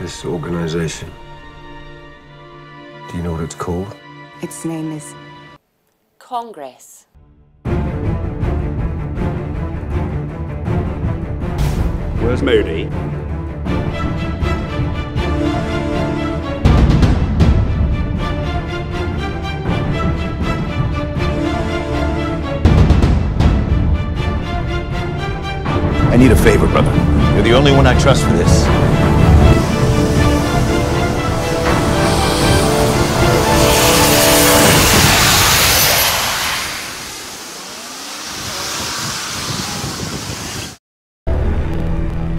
this organization? Do you know what it's called? Its name is Congress. Where's Modi? I need a favor, brother. You're the only one I trust for this.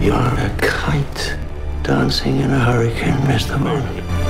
You're a kite dancing in a hurricane, Mr. Bond.